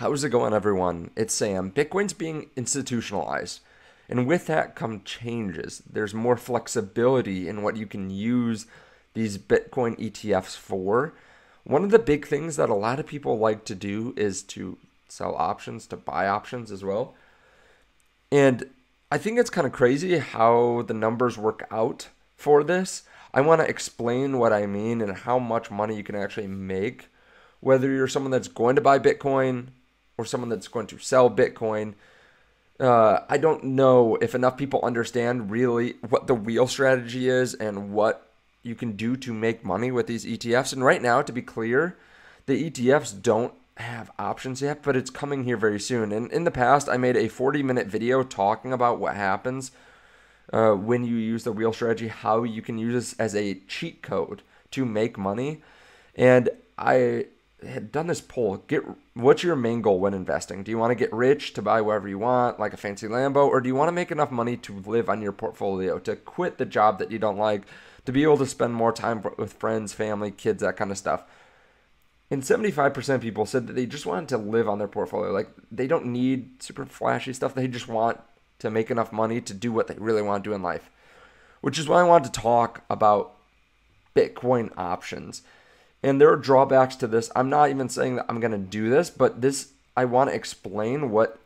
How's it going, everyone? It's Sam. Bitcoin's being institutionalized. And with that come changes. There's more flexibility in what you can use these Bitcoin ETFs for. One of the big things that a lot of people like to do is to sell options, to buy options as well. And I think it's kind of crazy how the numbers work out for this. I want to explain what I mean and how much money you can actually make, whether you're someone that's going to buy Bitcoin or someone that's going to sell Bitcoin. Uh, I don't know if enough people understand really what the wheel strategy is and what you can do to make money with these ETFs. And right now, to be clear, the ETFs don't have options yet, but it's coming here very soon. And in the past, I made a 40 minute video talking about what happens uh, when you use the wheel strategy, how you can use this as a cheat code to make money. And I had done this poll. Get what's your main goal when investing? Do you want to get rich to buy whatever you want, like a fancy Lambo, or do you want to make enough money to live on your portfolio, to quit the job that you don't like, to be able to spend more time with friends, family, kids, that kind of stuff? And 75% of people said that they just wanted to live on their portfolio. Like they don't need super flashy stuff. They just want to make enough money to do what they really want to do in life. Which is why I wanted to talk about Bitcoin options and there are drawbacks to this. I'm not even saying that I'm going to do this, but this I want to explain what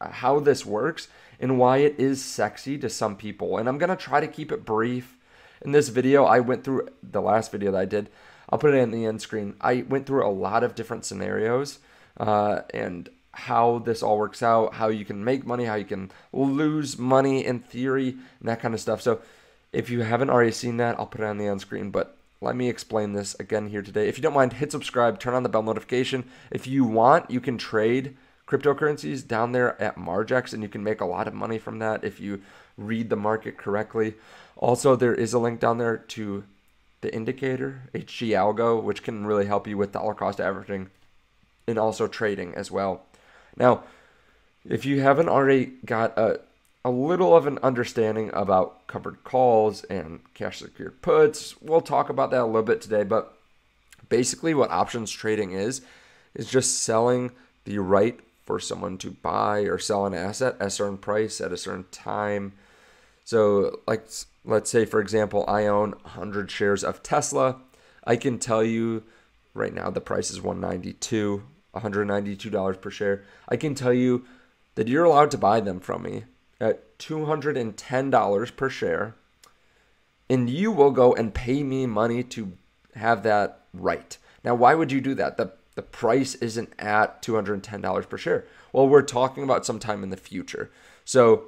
how this works and why it is sexy to some people. And I'm going to try to keep it brief. In this video, I went through the last video that I did. I'll put it in the end screen. I went through a lot of different scenarios uh, and how this all works out, how you can make money, how you can lose money in theory, and that kind of stuff. So if you haven't already seen that, I'll put it on the end screen. But let me explain this again here today. If you don't mind, hit subscribe, turn on the bell notification. If you want, you can trade cryptocurrencies down there at Margex, and you can make a lot of money from that if you read the market correctly. Also, there is a link down there to the indicator, HG Algo, which can really help you with dollar cost averaging and also trading as well. Now, if you haven't already got a a little of an understanding about covered calls and cash secured puts. We'll talk about that a little bit today, but basically, what options trading is, is just selling the right for someone to buy or sell an asset at a certain price at a certain time. So, like, let's say, for example, I own 100 shares of Tesla. I can tell you right now the price is 192 $192 per share. I can tell you that you're allowed to buy them from me at $210 per share, and you will go and pay me money to have that right. Now, why would you do that? The, the price isn't at $210 per share. Well, we're talking about sometime in the future. So,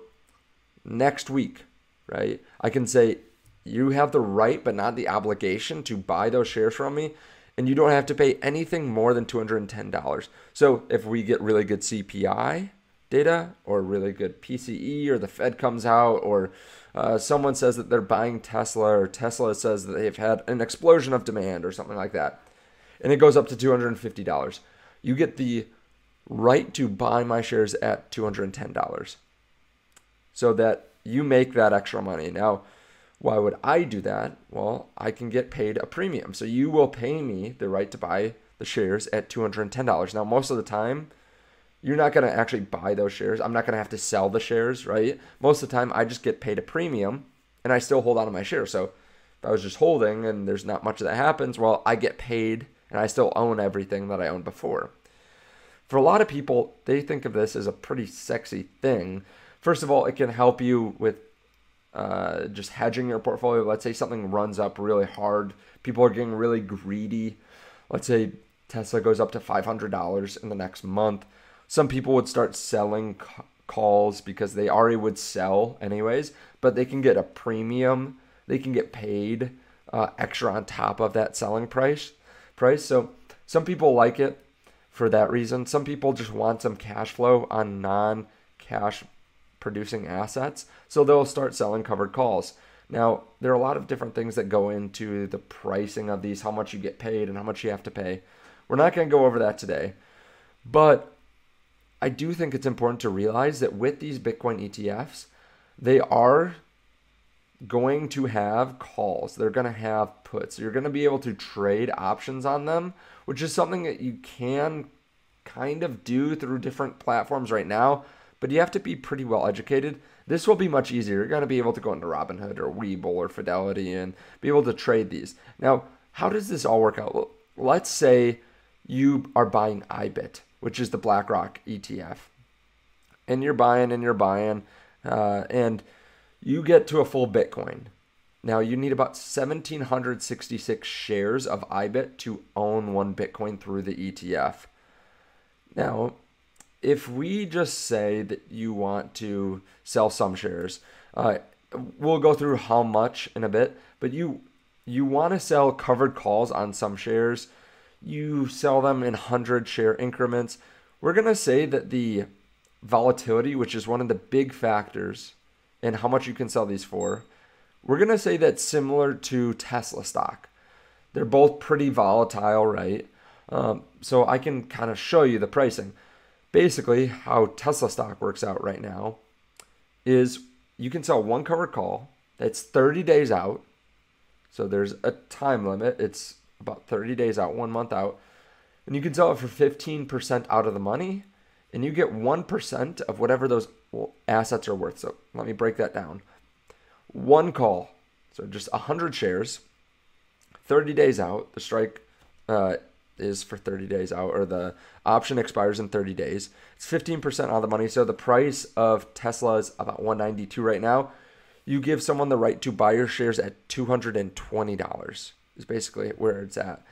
next week, right, I can say, you have the right but not the obligation to buy those shares from me and you don't have to pay anything more than $210. So if we get really good CPI, data or really good PCE or the Fed comes out or uh, someone says that they're buying Tesla or Tesla says that they've had an explosion of demand or something like that. And it goes up to $250. You get the right to buy my shares at $210 so that you make that extra money. Now, why would I do that? Well, I can get paid a premium. So you will pay me the right to buy the shares at $210. Now, most of the time, you're not going to actually buy those shares. I'm not going to have to sell the shares, right? Most of the time, I just get paid a premium and I still hold on to my shares. So if I was just holding and there's not much that happens, well, I get paid and I still own everything that I owned before. For a lot of people, they think of this as a pretty sexy thing. First of all, it can help you with uh, just hedging your portfolio. Let's say something runs up really hard, people are getting really greedy. Let's say Tesla goes up to $500 in the next month some people would start selling calls because they already would sell anyways, but they can get a premium. They can get paid uh, extra on top of that selling price. Price. So some people like it for that reason. Some people just want some cash flow on non-cash producing assets, so they'll start selling covered calls. Now, there are a lot of different things that go into the pricing of these, how much you get paid and how much you have to pay. We're not going to go over that today. But I do think it's important to realize that with these Bitcoin ETFs, they are going to have calls. They're going to have puts. You're going to be able to trade options on them, which is something that you can kind of do through different platforms right now, but you have to be pretty well educated. This will be much easier. You're going to be able to go into Robinhood or Webull or Fidelity and be able to trade these. Now, how does this all work out? Well, let's say you are buying IBIT, which is the BlackRock ETF, and you're buying and you're buying, uh, and you get to a full Bitcoin. Now you need about 1,766 shares of IBIT to own one Bitcoin through the ETF. Now, if we just say that you want to sell some shares, uh, we'll go through how much in a bit, but you you want to sell covered calls on some shares. You sell them in 100 share increments. We're going to say that the volatility, which is one of the big factors in how much you can sell these for, we're going to say that's similar to Tesla stock. They're both pretty volatile, right? Um, so I can kind of show you the pricing. Basically, how Tesla stock works out right now is you can sell one covered call that's 30 days out. So there's a time limit. It's about 30 days out, one month out. And you can sell it for 15% out of the money. And you get 1% of whatever those assets are worth. So let me break that down. One call, so just 100 shares, 30 days out. The strike uh, is for 30 days out, or the option expires in 30 days. It's 15% out of the money. So the price of Tesla is about 192 right now. You give someone the right to buy your shares at $220 is basically where it's at.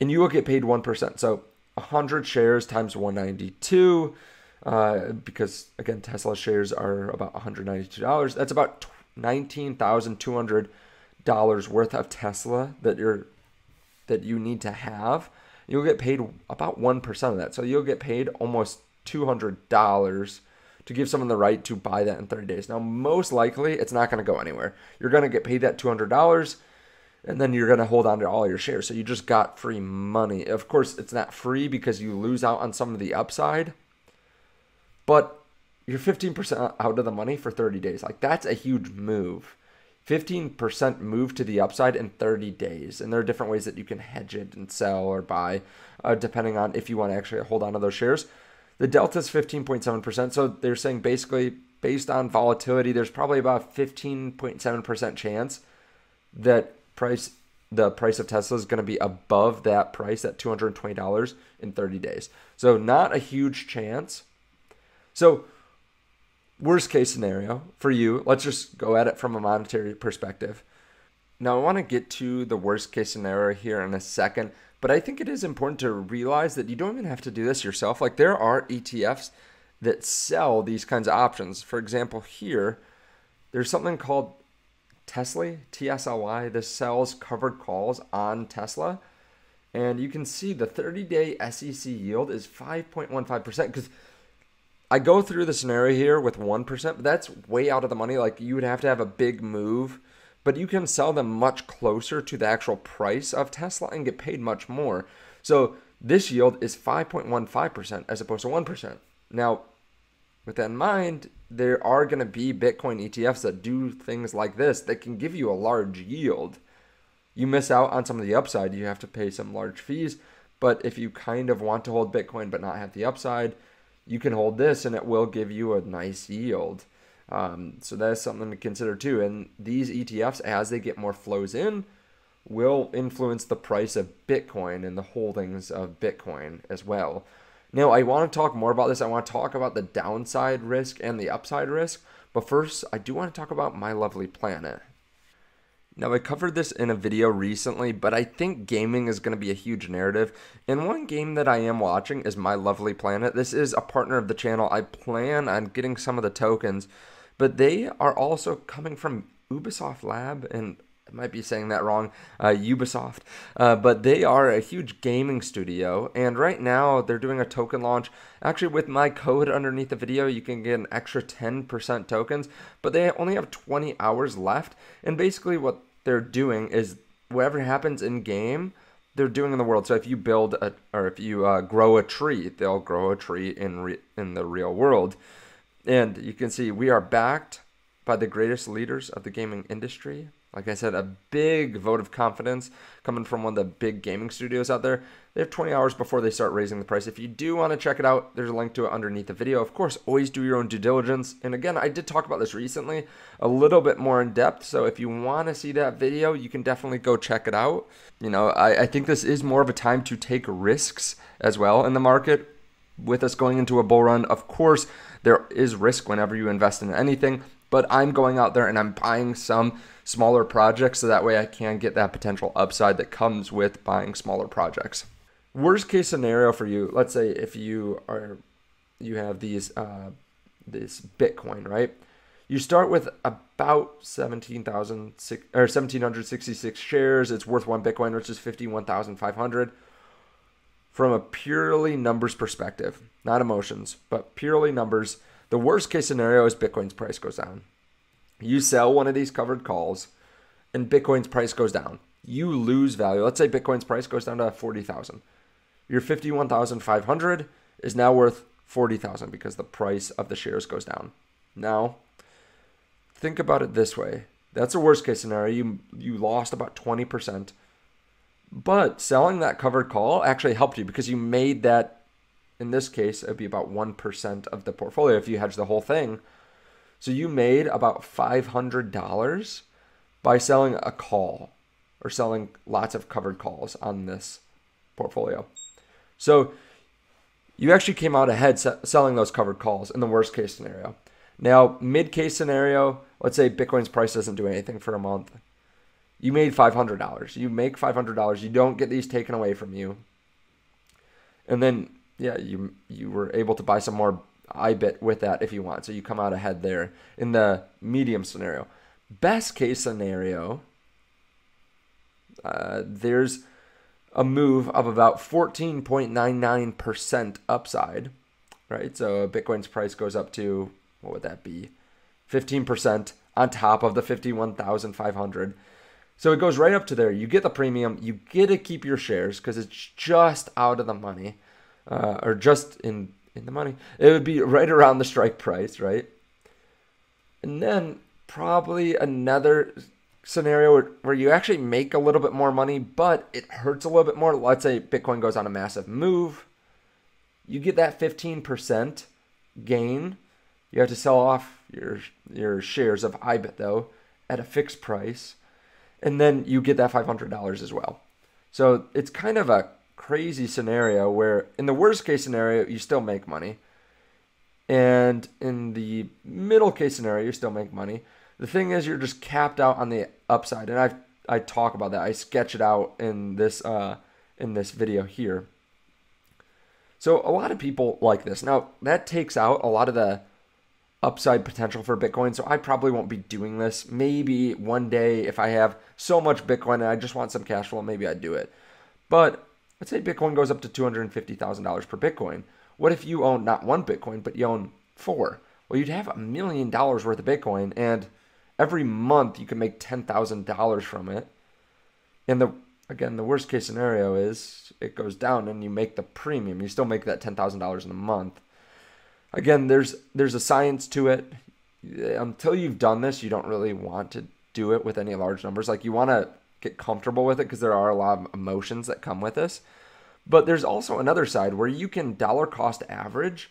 And you will get paid 1%. So 100 shares times 192 uh, because again Tesla shares are about $192. That's about $19,200 worth of Tesla that you're that you need to have, you'll get paid about 1% of that. So you'll get paid almost $200 to give someone the right to buy that in 30 days. Now, most likely, it's not going to go anywhere. You're going to get paid that $200 and then you're going to hold on to all your shares. So you just got free money. Of course, it's not free because you lose out on some of the upside, but you're 15% out of the money for 30 days. Like, that's a huge move. 15% move to the upside in 30 days. And there are different ways that you can hedge it and sell or buy, uh, depending on if you want to actually hold on to those shares. The delta is 15.7%. So they're saying basically, based on volatility, there's probably about 15.7% chance that price the price of Tesla is going to be above that price at $220 in 30 days. So not a huge chance. So worst case scenario for you, let's just go at it from a monetary perspective. Now, I want to get to the worst case scenario here in a second, but I think it is important to realize that you don't even have to do this yourself. Like, there are ETFs that sell these kinds of options. For example, here, there's something called Tesla, TSLY. This sells covered calls on Tesla. And you can see the 30 day SEC yield is 5.15% because I go through the scenario here with 1%, but that's way out of the money. Like you would have to have a big move, but you can sell them much closer to the actual price of Tesla and get paid much more. So this yield is 5.15% as opposed to 1%. Now, with that in mind, there are going to be Bitcoin ETFs that do things like this that can give you a large yield. You miss out on some of the upside, you have to pay some large fees. But if you kind of want to hold Bitcoin but not have the upside, you can hold this and it will give you a nice yield. Um, so that's something to consider too. And these ETFs, as they get more flows in, will influence the price of Bitcoin and the holdings of Bitcoin as well. Now, I want to talk more about this. I want to talk about the downside risk and the upside risk. But first, I do want to talk about My Lovely Planet. Now, I covered this in a video recently, but I think gaming is going to be a huge narrative. And one game that I am watching is My Lovely Planet. This is a partner of the channel. I plan on getting some of the tokens, but they are also coming from Ubisoft Lab, and I might be saying that wrong, uh, Ubisoft. Uh, but they are a huge gaming studio, and right now they're doing a token launch. Actually, with my code underneath the video, you can get an extra 10% tokens, but they only have 20 hours left. And basically, what they're doing is whatever happens in game, they're doing in the world. So if you build a, or if you uh, grow a tree, they'll grow a tree in in the real world. And you can see we are backed by the greatest leaders of the gaming industry Like I said, a big vote of confidence coming from one of the big gaming studios out there. They have 20 hours before they start raising the price. If you do want to check it out, there's a link to it underneath the video. Of course, always do your own due diligence. And again, I did talk about this recently a little bit more in depth. So if you want to see that video, you can definitely go check it out. You know, I, I think this is more of a time to take risks as well in the market. With us going into a bull run, of course, there is risk whenever you invest in anything, but I'm going out there and I'm buying some smaller projects so that way I can get that potential upside that comes with buying smaller projects. Worst case scenario for you, let's say if you are you have these uh, this Bitcoin, right? You start with about 17,000 or 1766 shares. It's worth 1 Bitcoin, which is 51,500 from a purely numbers perspective, not emotions, but purely numbers, the worst case scenario is Bitcoin's price goes down. You sell one of these covered calls and Bitcoin's price goes down. You lose value. Let's say Bitcoin's price goes down to 40,000. Your 51,500 is now worth 40,000 because the price of the shares goes down. Now, think about it this way. That's a worst case scenario. You you lost about 20% but selling that covered call actually helped you because you made that, in this case, it'd be about 1% of the portfolio if you hedge the whole thing. So you made about $500 by selling a call or selling lots of covered calls on this portfolio. So you actually came out ahead selling those covered calls in the worst case scenario. Now, mid case scenario, let's say Bitcoin's price doesn't do anything for a month you made $500. You make $500. You don't get these taken away from you. And then, yeah, you you were able to buy some more IBIT with that if you want. So you come out ahead there in the medium scenario. Best case scenario, uh, there's a move of about 14.99% upside, right? So Bitcoin's price goes up to, what would that be? 15% on top of the 51,500. So it goes right up to there. You get the premium. You get to keep your shares because it's just out of the money, uh, or just in in the money. It would be right around the strike price, right? And then probably another scenario where, where you actually make a little bit more money, but it hurts a little bit more. Let's say Bitcoin goes on a massive move. You get that 15% gain. You have to sell off your your shares of IBIT though at a fixed price and then you get that $500 as well. So it's kind of a crazy scenario where, in the worst case scenario, you still make money. And in the middle case scenario, you still make money. The thing is, you're just capped out on the upside. And I I talk about that. I sketch it out in this uh, in this video here. So a lot of people like this. Now that takes out a lot of the upside potential for Bitcoin. So I probably won't be doing this. Maybe one day if I have so much Bitcoin and I just want some cash flow, maybe I'd do it. But let's say Bitcoin goes up to $250,000 per Bitcoin. What if you own not one Bitcoin, but you own four? Well, you'd have a million dollars worth of Bitcoin, and every month you can make $10,000 from it. And the again, the worst case scenario is it goes down and you make the premium. You still make that $10,000 in a month again, there's there's a science to it. Until you've done this, you don't really want to do it with any large numbers. Like you want to get comfortable with it because there are a lot of emotions that come with this. But there's also another side where you can dollar cost average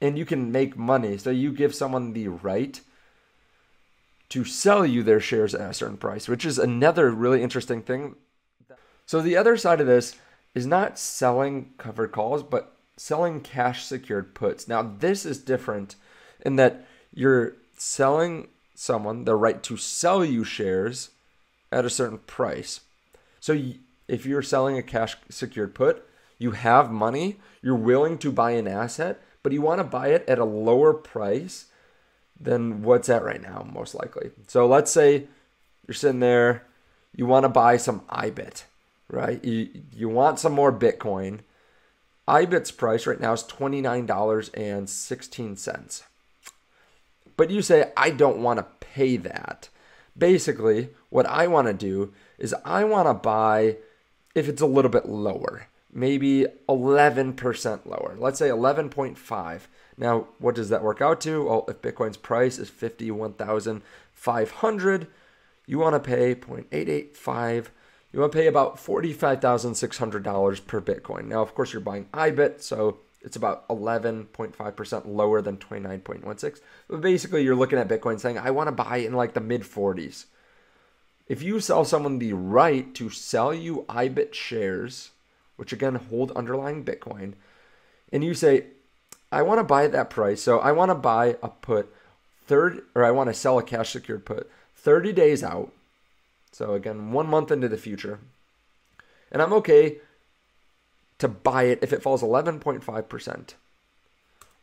and you can make money. So you give someone the right to sell you their shares at a certain price, which is another really interesting thing. So the other side of this is not selling covered calls, but selling cash secured puts. Now, this is different in that you're selling someone the right to sell you shares at a certain price. So, if you're selling a cash secured put, you have money, you're willing to buy an asset, but you want to buy it at a lower price than what's at right now, most likely. So, let's say you're sitting there, you want to buy some IBIT, right? You, you want some more Bitcoin IBIT's price right now is $29.16. But you say, I don't want to pay that. Basically, what I want to do is I want to buy if it's a little bit lower, maybe 11% lower. Let's say 11.5. Now, what does that work out to? Well, if Bitcoin's price is 51,500, you want to pay 0.885. You want to pay about $45,600 per Bitcoin. Now, of course, you're buying IBIT, so it's about 11.5% lower than 29.16. But basically, you're looking at Bitcoin saying, I want to buy in like the mid 40s. If you sell someone the right to sell you IBIT shares, which again hold underlying Bitcoin, and you say, I want to buy at that price, so I want to buy a put third, or I want to sell a cash secured put 30 days out. So again, one month into the future. And I'm okay to buy it if it falls 11.5%.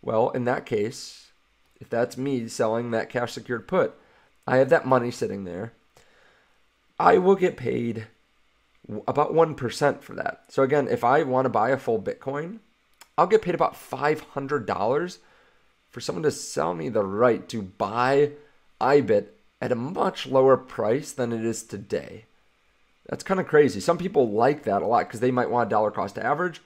Well, in that case, if that's me selling that cash secured put, I have that money sitting there. I will get paid about 1% for that. So again, if I want to buy a full Bitcoin, I'll get paid about $500 for someone to sell me the right to buy IBIT at a much lower price than it is today. That's kind of crazy. Some people like that a lot because they might want a dollar cost average,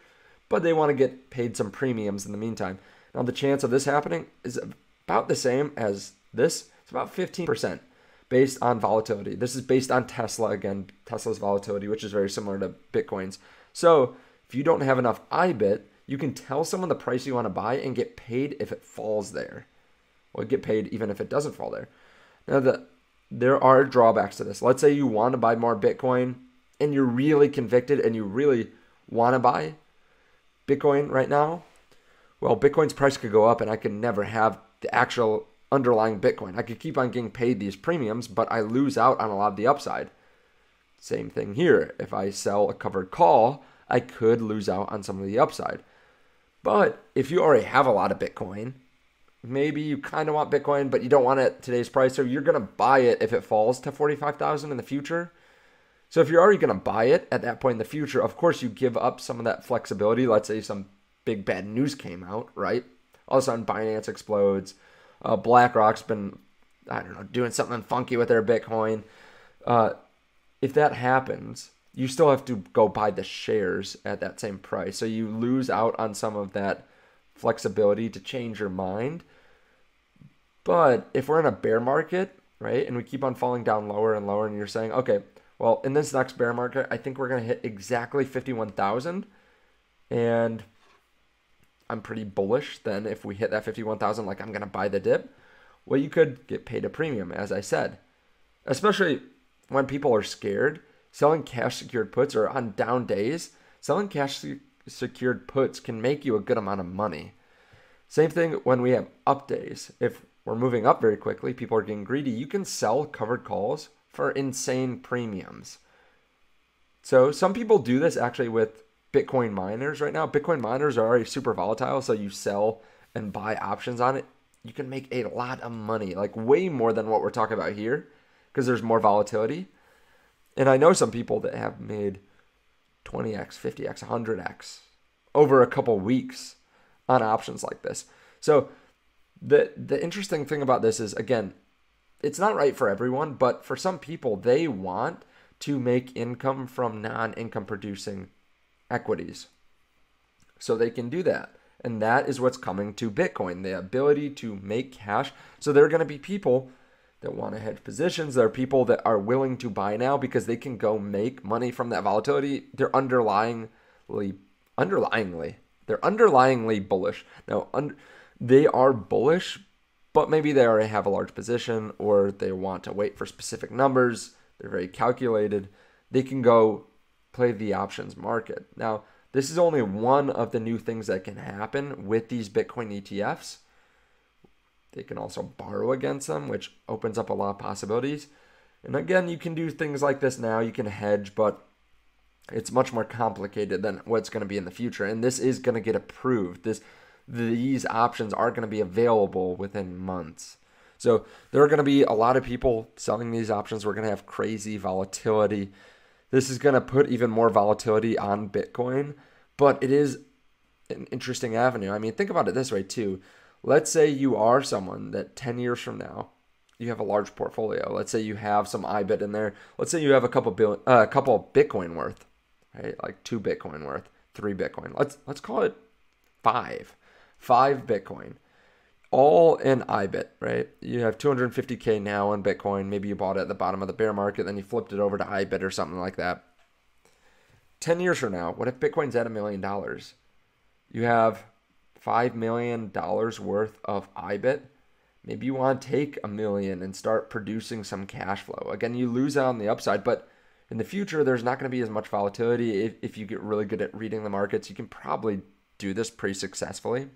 but they want to get paid some premiums in the meantime. Now, the chance of this happening is about the same as this. It's about 15% based on volatility. This is based on Tesla, again, Tesla's volatility, which is very similar to Bitcoin's. So, if you don't have enough IBIT, you can tell someone the price you want to buy and get paid if it falls there. Or get paid even if it doesn't fall there. Now, the, there are drawbacks to this. Let's say you want to buy more Bitcoin and you're really convicted and you really want to buy Bitcoin right now. Well, Bitcoin's price could go up and I could never have the actual underlying Bitcoin. I could keep on getting paid these premiums, but I lose out on a lot of the upside. Same thing here. If I sell a covered call, I could lose out on some of the upside. But if you already have a lot of Bitcoin maybe you kind of want Bitcoin, but you don't want it today's price, so you're going to buy it if it falls to 45,000 in the future. So if you're already going to buy it at that point in the future, of course you give up some of that flexibility. Let's say some big bad news came out, right? All of a sudden Binance explodes. Uh, BlackRock's been, I don't know, doing something funky with their Bitcoin. Uh, if that happens, you still have to go buy the shares at that same price. So you lose out on some of that flexibility to change your mind. But if we're in a bear market, right, and we keep on falling down lower and lower, and you're saying, okay, well, in this next bear market, I think we're going to hit exactly 51,000. And I'm pretty bullish then if we hit that 51,000, like I'm going to buy the dip. Well, you could get paid a premium, as I said. Especially when people are scared, selling cash secured puts or on down days, selling cash secured puts can make you a good amount of money. Same thing when we have up days. If we're moving up very quickly, people are getting greedy, you can sell covered calls for insane premiums. So some people do this actually with Bitcoin miners right now. Bitcoin miners are already super volatile, so you sell and buy options on it. You can make a lot of money, like way more than what we're talking about here, because there's more volatility. And I know some people that have made 20x, 50x, 100x over a couple weeks on options like this. So the the interesting thing about this is again, it's not right for everyone, but for some people they want to make income from non-income producing equities. So they can do that. And that is what's coming to Bitcoin, the ability to make cash. So there are going to be people that want to hedge positions. There are people that are willing to buy now because they can go make money from that volatility. They're underlyingly, underlyingly, they're underlyingly bullish. Now, un- they are bullish, but maybe they already have a large position or they want to wait for specific numbers. They're very calculated. They can go play the options market. Now, this is only one of the new things that can happen with these Bitcoin ETFs. They can also borrow against them, which opens up a lot of possibilities. And again, you can do things like this now. You can hedge, but it's much more complicated than what's going to be in the future. And this is going to get approved. This these options are going to be available within months. So there are going to be a lot of people selling these options. We're going to have crazy volatility. This is going to put even more volatility on Bitcoin, but it is an interesting avenue. I mean, think about it this way too. Let's say you are someone that 10 years from now, you have a large portfolio. Let's say you have some IBIT in there. Let's say you have a couple billion, uh, a couple Bitcoin worth, right? Like two Bitcoin worth, three Bitcoin. Let's let's call it five, five Bitcoin. all in IBIT, right? You have 250K now in Bitcoin. Maybe you bought it at the bottom of the bear market, then you flipped it over to IBIT or something like that. 10 years from now, what if Bitcoin's at a million dollars? You have $5 million worth of IBIT. Maybe you want to take a million and start producing some cash flow. Again, you lose out on the upside, but in the future, there's not going to be as much volatility. If, if you get really good at reading the markets, you can probably do this pretty successfully.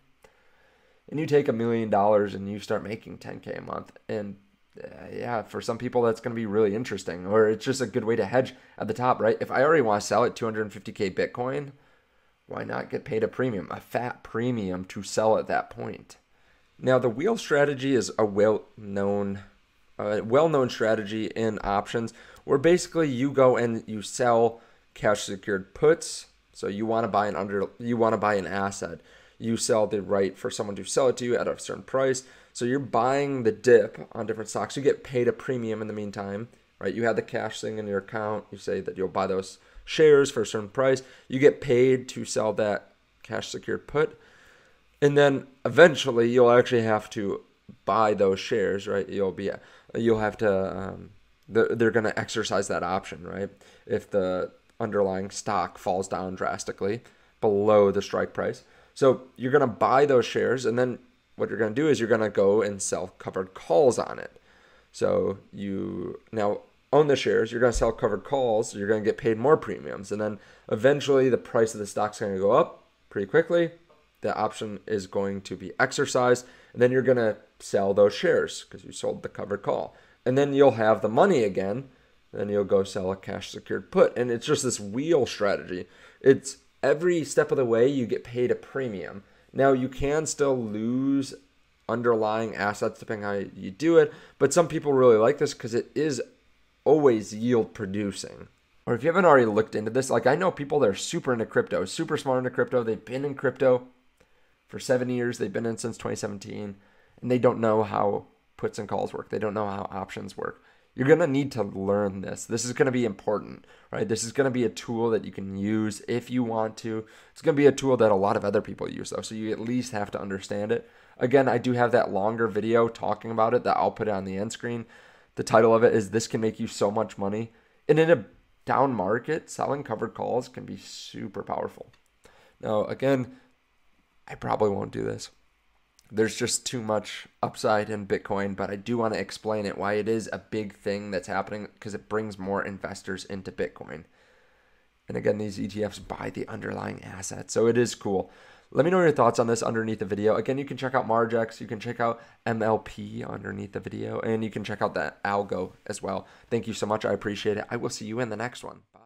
And you take a million dollars and you start making 10K a month. And uh, yeah, for some people, that's going to be really interesting, or it's just a good way to hedge at the top, right? If I already want to sell at 250K Bitcoin, why not get paid a premium, a fat premium to sell at that point? Now, the wheel strategy is a well-known, uh, well-known strategy in options, where basically you go and you sell cash secured puts. So you want to buy an under, you want to buy an asset. You sell the right for someone to sell it to you at a certain price. So you're buying the dip on different stocks. You get paid a premium in the meantime, right? You have the cash thing in your account. You say that you'll buy those shares for a certain price. You get paid to sell that cash secured put. And then eventually you'll actually have to buy those shares, right? You'll be you'll have to um, they're going to exercise that option, right? If the underlying stock falls down drastically below the strike price. So you're going to buy those shares and then what you're going to do is you're going to go and sell covered calls on it. So you now own the shares, you're going to sell covered calls, you're going to get paid more premiums. And then eventually the price of the stock's going to go up pretty quickly. The option is going to be exercised. And then you're going to sell those shares because you sold the covered call. And then you'll have the money again. Then you'll go sell a cash secured put. And it's just this wheel strategy. It's every step of the way you get paid a premium. Now you can still lose underlying assets depending how you do it, but some people really like this because it is always yield producing. Or if you haven't already looked into this, like I know people that are super into crypto, super smart into crypto. They've been in crypto for seven years. They've been in since 2017, and they don't know how puts and calls work. They don't know how options work. You're going to need to learn this. This is going to be important, right? This is going to be a tool that you can use if you want to. It's going to be a tool that a lot of other people use, though. So you at least have to understand it. Again, I do have that longer video talking about it that I'll put on the end screen. The title of it is This Can Make You So Much Money. And in a down market, selling covered calls can be super powerful. Now, again, I probably won't do this. There's just too much upside in Bitcoin, but I do want to explain it why it is a big thing that's happening because it brings more investors into Bitcoin. And again, these ETFs buy the underlying asset. So it is cool. Let me know your thoughts on this underneath the video. Again, you can check out Margex, you can check out MLP underneath the video, and you can check out that algo as well. Thank you so much. I appreciate it. I will see you in the next one. Bye.